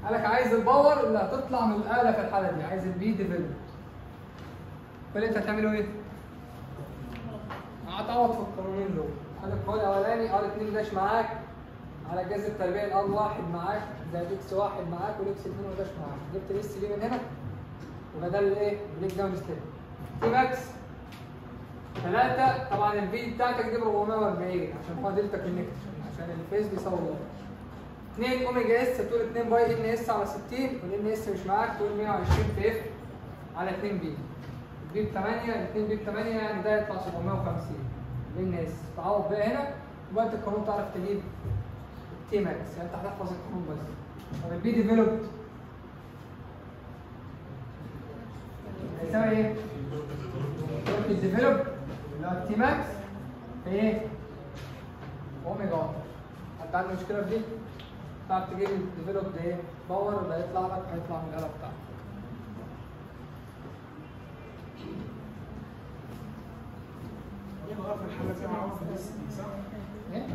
قال لك عايز ال power اللي هتطلع من الآلة في الحالة دي عايز ال P develop كل أنت هتعمله إيه؟ هتعوض في القانونين دول القانون الأولاني R 2 dash معاك. على جذر التربيع ال R 1 معاك زائد X 1 معاك وال X 2 dash معاك. جبت ال S b من هنا وبدل الايه؟ breakdown slip. T max ثلاثة. طبعا ال V بتاعتك دي ب 440 عشان هو delta connect عشان ال phase بيساوي بعض 2 omega S تقول 2 pi N S على 60 وال N S مش معاك تقول 120 في F على 2 P ال P ب 8 2 P ب 8 يعني ده يطلع 750 ال N S تعوض بقى هنا وبقى القانون تعرف تجيب T max يعني انت هتحفظ القانون بس طب ال P developed هيساوي إيه؟ ال develop اللي هو ال T max في إيه؟ أوميجا حد عنده مشكلة في دي؟ تعرف تجيب ال develop ده إيه؟ power اللي هيطلع لك هيطلع من الاله بتاعتك
لو في الحالة دي صح؟ عاوز ال S دي
تمام؟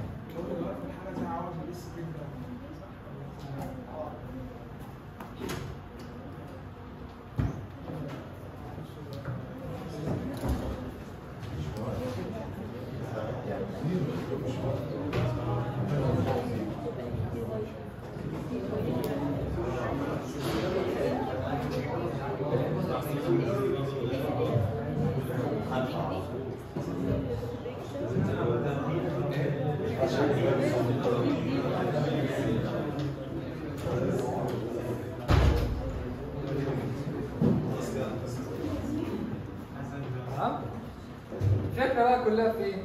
الفكرة بقى كلها في إيه؟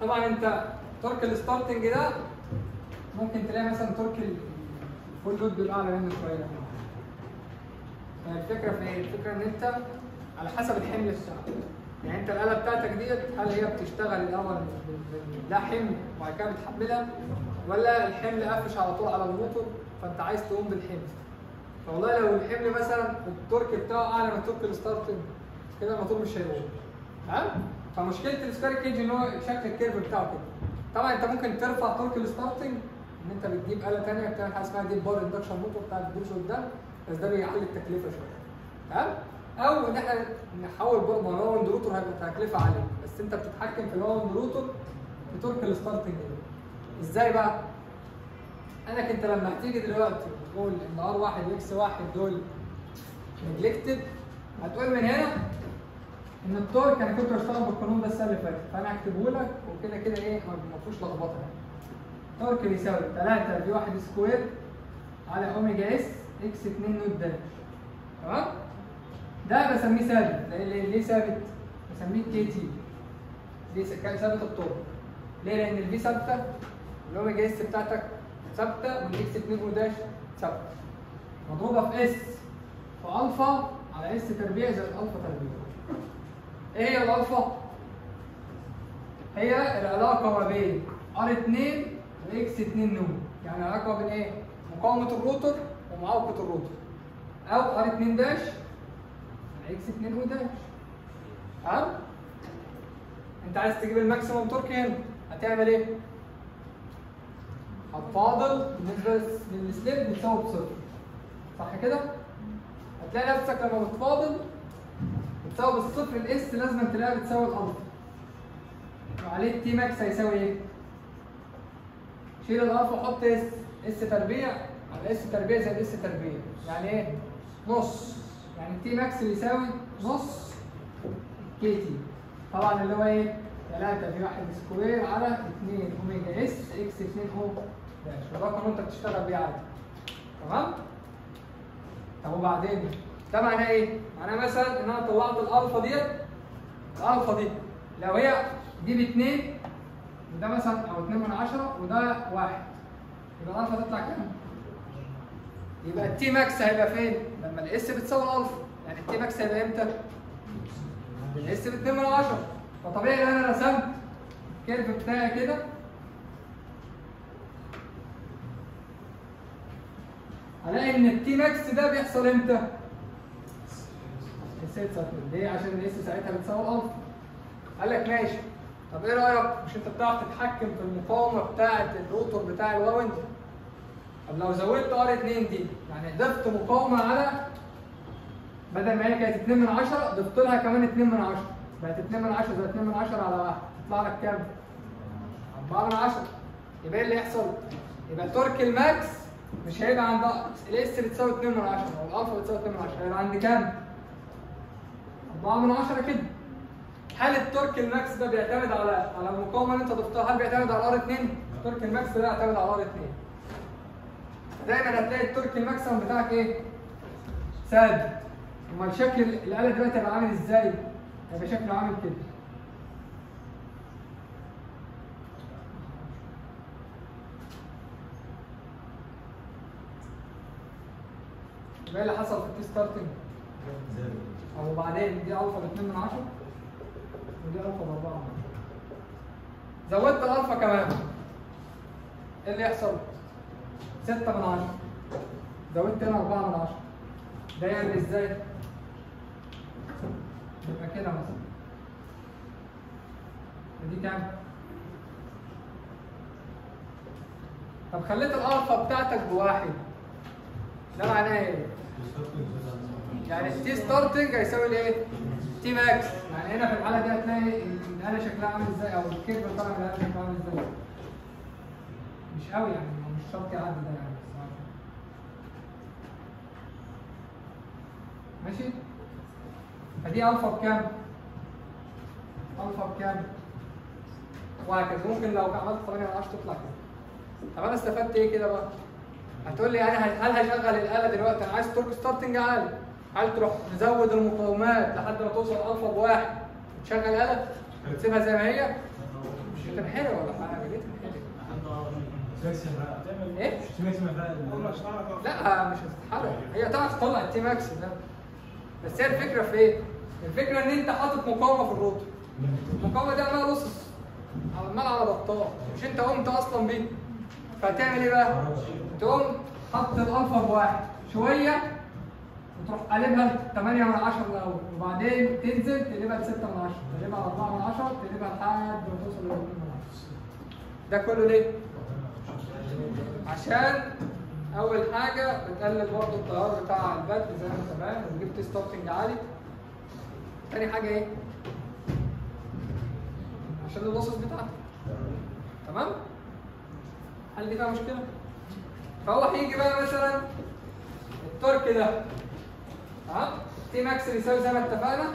طبعا انت torque ال starting ده ممكن تلاقي مثلا torque ال full load بيبقى أعلى منه شوية يعني الفكرة في إيه؟ الفكرة إن أنت على حسب الحمل الشعبي يعني أنت الآلة بتاعتك ديت هل هي بتشتغل الأول ده حمل وبعد كده بتحملها ولا الحمل قافش على طول على الموتور فأنت عايز تقوم بالحمل فوالله لو الحمل مثلا ال torque بتاعه أعلى من torque ال starting كده الموتور مش هيقوم تمام فمشكله ال squirrel cage ان هو شكل ال curve بتاعه كده طبعا انت ممكن ترفع torque ال starting ان انت بتجيب اله ثانية بتعمل حاجة اسمها deep bar induction motor بتاع الدروس قدام بس ده بيعلي التكلفه شوية تمام أو ان إحنا نحول برضه wound rotor هيبقى تكلفه عاليه بس انت بتتحكم في ال wound rotor torque ال starting إزاي بقى؟ انك انت لما هتيجي دلوقتي تقول ان R واحد و X واحد دول neglected هتقول من هنا ان ال torque أنا كنت بشتغل بالقانون ده السنة اللي فاتت. فأنا هكتبه لك وكده كده إيه ما فيهوش لخبطة يعني. torque بيساوي 3 V 1 square على omega S X 2 note dash تمام؟ ده بسميه ثابت. ليه- ثابت؟ بسميه K T. ليه ثابت الطول ليه؟ لأن ال V ثابتة ال omega S بتاعتك ثابتة وال X 2 أو dash ثابته مضروبة في S. في ألفا على S تربيع زائد ألفا تربيع. إيه هي الالفا؟ هي العلاقة ما بين R 2 و X 2 o يعني العلاقة ما بين إيه؟ مقاومة ال rotor ومعاوقة ال rotor أو R 2 dash على X 2 o dash تمام؟ أنت عايز تجيب ال maximum torque هنا هتعمل إيه؟ هتفاضل بالنسبة لل slip بتساوي بصفر صح كده؟ هتلاقي نفسك لما بتفاضل بتساوي بالصفر ال S لازم تلاقيها بتساوي الالفا وعليه ال T max هيساوي إيه؟ شيل الالفا وحط S S تربيع. على S تربيع زائد S تربيع. يعني إيه؟ نص. يعني ال T max بيساوي نص K T طبعا اللي هو إيه؟ 3 V 1 square على 2 omega S X 2 o dash قانون أنت بتشتغل بيه عادي. تمام؟ طب وبعدين؟ ده معناه إيه؟ معناه مثلا إن أنا طلعت الألفا ديت الألفا دي لو هي دي ب 2 وده مثلا أو 2 من 10 وده 1 يبقى الألفا تطلع كام؟ يبقى ال T max هيبقى فين؟ لما ال S بتساوي الالفا يعني ال T max هيبقى إمتى؟ ال S ب 2 من 10 فطبيعي إن أنا رسمت ال curve بتاعي كده هلاقي إن ال T max ده بيحصل إمتى؟ ساعتها ليه؟ عشان ال S ساعتها بتساوي الالفا قال لك ماشي طب إيه رأيك؟ مش أنت بتعرف تتحكم في المقاومة بتاعه ال rotor بتاع ال wound طب لو زودت R 2 دي يعني ضفت مقاومة على بدل ما هي كانت 2 من 10 ضفت لها كمان 2 من 10 بقت 2 من 10 زائد 2 من 10 على 1 يطلع لك كام؟ 4 من 10 يبقى إيه اللي يحصل؟ يبقى torque ال max مش هيبقى عند ال S بتساوي 2 من 10 أو الالفا بتساوي 2 من 10 هيبقى عند كام؟ 4 من 10 كده. هل ال torque ال max ده بيعتمد على على المقاومة اللي انت ضفتها؟ هل بيعتمد على R 2 ال torque ال max ده يعتمد على R 2 دايما هتلاقي ال torque ال maximum بتاعك إيه؟ ثابت. أمال شكل الاله دلوقتي هيبقى عامل إزاي؟ هيبقى شكله عامل كده. إيه اللي حصل في ال T starting أو بعدين دي ألفا ب 2 من 10 ودي ألفا ب 4 من 10 زودت الالفا كمان. إيه اللي يحصل؟ 6 من 10 زودت هنا 4 من 10 ده يعمل إزاي؟ يبقى كده مثلا. دي كام؟ طب خليت الألفا بتاعتك بواحد. ده معناه إيه؟ يعني ال T starting هيساوي الايه؟ T max يعني هنا في الحالة دي هتلاقي الاله شكلها عامل إزاي أو ال curve طالع من الاله شكله عامل إزاي مش قوي يعني مش شرط يعدي ده يعني. ماشي فدي الفا بكام؟ الفا بكام؟ وهكذا ممكن لو عملت 8 من 10 تطلع كده طب أنا استفدت إيه كده بقى؟ هتقول لي يعني هل هشغل الآلة دلوقتي أنا عايز torque starting عالي هل تروح تزود المقاومات لحد ما توصل الفا بواحد وتشغل الاله وتسيبها زي ما هي. مش هتنحرق ولا حاجة؟ ليه تنحرق؟ إيه؟ لا مش هتتحرق هي تعرف تطلع ال T max ده. بس هي الفكرة في إيه؟ الفكرة إن أنت حاطط مقاومة في ال rotor المقاومة دي عماله losses عمال على بطال مش أنت قمت أصلا بيه. فهتعمل إيه بقى؟ تقوم حط الالفا بواحد شوية وتروح قلبها ل 8 من 10 الأول وبعدين تنزل تقلبها ل 6 من 10 تقلبها ل 4 من 10 تقلبها لحد ما توصل ل 2 من 10 ده كله ليه؟ عشان أول حاجة بتقلل برضه التيار بتاع البدء زي ما أنت فاهم وتجيب T starting عالي تاني حاجة إيه؟ عشان ال losses بتاعتك تمام؟ هل دي فيها مشكلة؟ فهو هيجي بقى مثلا ال torque ده تمام؟ T max بيساوي زي ما اتفقنا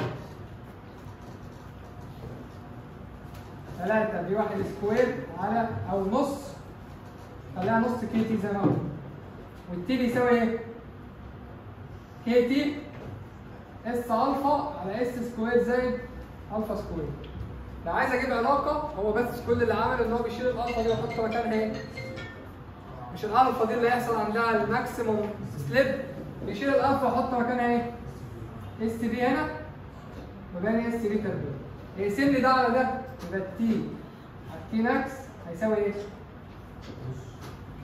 3 V 1 square على أو نص خليها نص K T زي ما قلنا وال T بيساوي إيه؟ K T S alpha على S square زائد alpha square لو عايز أجيب علاقة هو بس كل اللي عمله إن هو بيشيل الالفا دي ويحط مكانها إيه؟ مش الالفا دي اللي هيحصل عندها ال maximum slip يشيل الالفا ويحط مكانها إيه؟ S P هنا. مكان S P تربيع يقسم لي ده على ده؟ يبقى ال T على ال T max هيساوي إيه؟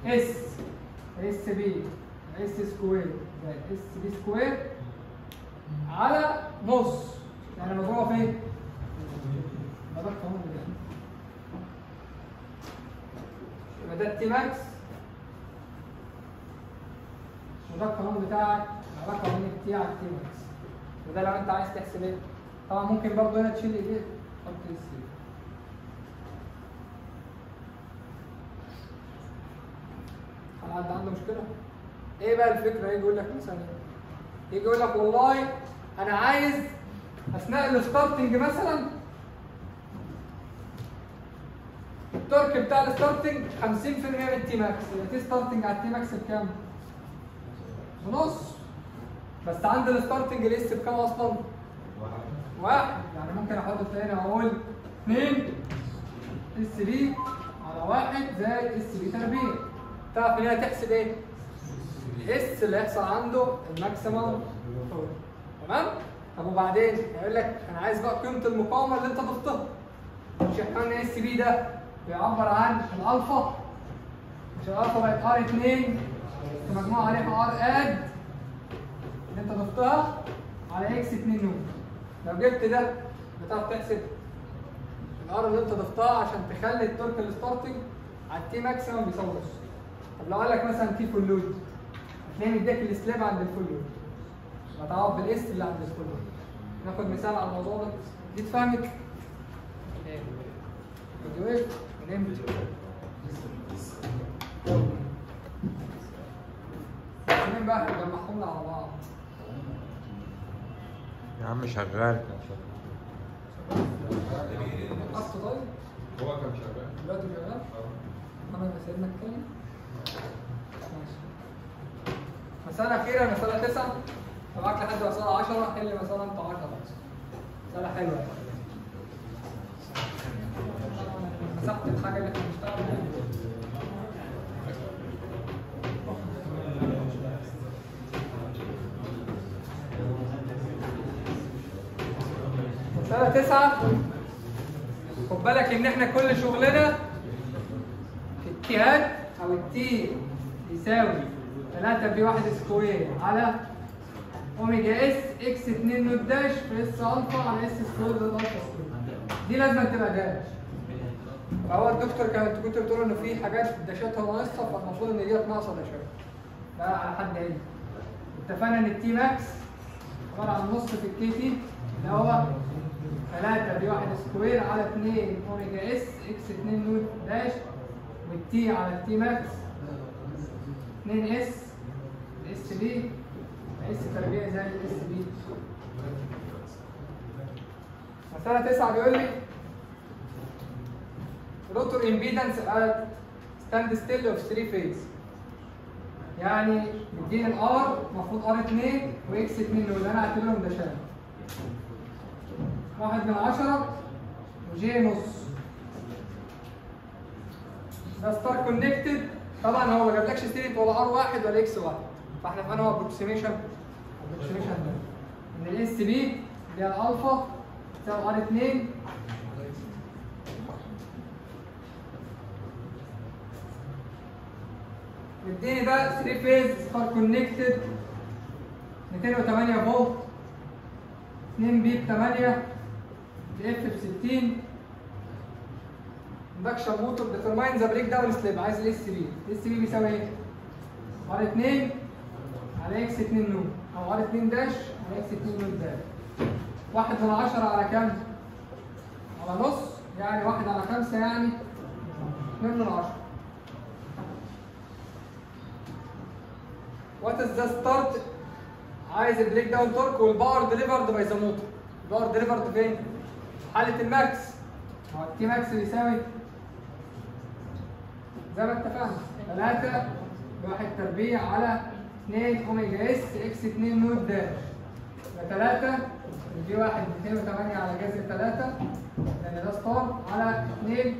S S P S square زائد S P square على نص. يعني مضروبه فين؟ ده القانون بتاعي. يبقى ده ال T max وده القانون بتاعك ده قانون ال T على ال T max وده لو انت عايز تحسب إيه. طبعا ممكن برضه هنا تشيل إيه تحط S هل حد عنده مشكلة؟ إيه بقى الفكرة؟ يجي يقول لك مثلا إيه. يجي يقول لك والله أنا عايز أثناء ال starting مثلا ال torque بتاع ال starting 50% من ال T max. يبقى T starting على ال T max بكام؟ بنص بس عند ال starting ال S بكام أصلا؟ واحد. يعني ممكن أحط تاني أقول 2 S P على واحد زائد S P تربيع. تعرف ان هي تحسب إيه؟ ال S اللي هيحصل عنده ال maximum تمام؟ طب وبعدين هيقول لك أنا عايز بقى قيمة المقاومة اللي أنت ضفتها. مش إحنا S P ده بيعبر عن الألفا؟ مش الألفا بقت R 2 مجموعة عليها R add اللي انت ضفتها على إكس 2 نون. لو جبت ده بتعرف تحسب ال R اللي انت ضفتها عشان تخلي ال torque ال starting على ال T maximum بيساوي نص. طب لو قال لك مثلا T full load هتلاقي مديك ال slip عند ال full load بتعوض بال S اللي عند ال full load ناخد مثال على الموضوع ده. دي اتفهمت؟ إيه إيه؟ من إمتى؟ بقى هنجمعهم على بعض؟
يا عم شغال
قصت طيب؟
هو كان شغال
دلوقتي شغال؟ أنا سيبنا نتكلم؟ ماشي مسألة أخيرة مسألة تسعة معاك لحد مسألة 10 حل مسألة أنت 10 بس مسألة حلوة مسحت الحاجة اللي إحنا بنشتغل تسعة. خد بالك إن إحنا كل شغلنا في التيهات أو ال T يساوي 3 V 1 square على omega S X 2 nought dash في S alpha على S square زائد alpha square. دي لازم تبقى dash فهو الدكتور كان انت كنت بتقول إنه في حاجات dash اتها ناقصة فالمفروض إن ديت ناقصة dash ات. ده على حد علمي. اتفقنا إن ال T max عبارة عن نص في ال K T اللي هو 3 V 1 square على 2 omega S X 2 nought dash وال T على ال T max. 2 S S P S تربيع زي ال S P. مسألة 9 بيقول لي rotor impedance at standstill of 3 phase يعني مديني ال R المفروض R 2 و X 2 دول أنا هعتبرهم ده شامل واحد من عشرة و J نص. ده star connected طبعا هو ما جابلكش سيرة ولا R واحد ولا X واحد. فاحنا فانا هو approximation approximation إن ال S P اللي هي الألفا تساوي R 2 مديني ده 3 phase star connected 208 فولت. 2 P ب 8 F ب 60 induction motor determine the breakdown slip عايز ال S P ال S P بيساوي إيه؟ R 2 على X 2 nought أو R 2 dash على X 2 nought dash واحد من عشرة على كام؟ على نص. يعني واحد على خمسة يعني اتنين من عشرة. what is the start عايز ال breakdown torque وال power delivered by the motor ال power delivered فين؟ حالة ال max. هو ال T max بيساوي زي ما اتفقنا 3 V واحد تربيع على 2 omega S X 2 nought dash. يبقى 3 V 1 208 على جذر 3 لأن ده star على 2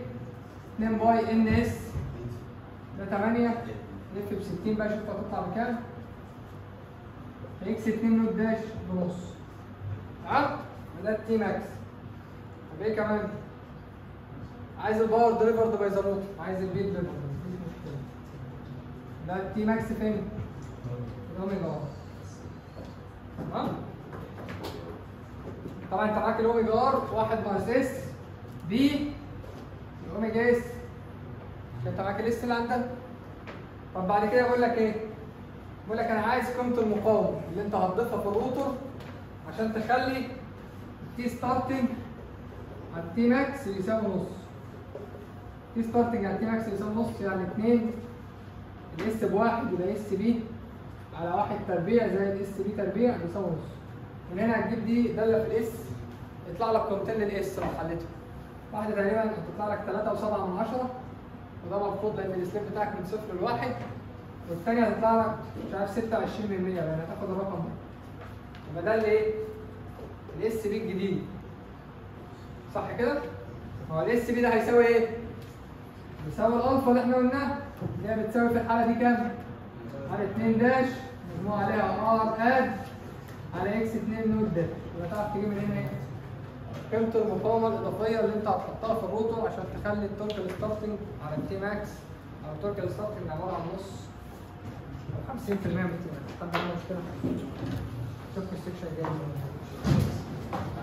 2 pi N S. ده 8 لف ب 60 بقى شوف هتطلع بكام. X 2 nought dash بنص. تمام؟ ده ال T max طب إيه كمان عايز ال power delivered by the rotor عايز ال P delivered ده ال T max فين؟ ال omega R تمام طبعا انت معاك ال omega R 1 ناقص S P ال omega S عشان انت معاك ال S اللي عندك طب بعد كده بقول لك إيه؟ بقول لك أنا عايز قيمه المقاومه اللي انت هتضيفها في ال rotor عشان تخلي T starting ال T max يساوي نص T starting على ال T max يساوي نص يعني 2 ال S بواحد يبقى S P على واحد تربيع زي ال S P تربيع بيساوي نص من هنا هتجيب دي داله في ال S يطلع لك قيمتين لل S لو حليتهم واحدة تقريبا هتطلع لك 3 و7 من 10 وده مرفوض لأن ال slip بتاعك من صفر لواحد والثانيه هتطلع لك مش عارف 26% يعني هتاخد الرقم ده يبقى ده الايه؟ ال S P الجديد صح كده؟ هو ال S P ده هيساوي إيه؟ بيساوي الالفا اللي إحنا قلناها اللي هي بتساوي في الحالة دي كام؟ R 2 dash مجموع عليها R add على X 2 nought dash يبقى تعرف تجيب من هنا إيه؟ قيمة المقاومة الإضافية اللي أنت هتحطها في ال rotor عشان تخلي التورك الستارتنج على التي ماكس أو التورك الستارتنج عبارة عن نص أو 50% من ال T max حد عنده مشكلة؟ شوف ال section الجاي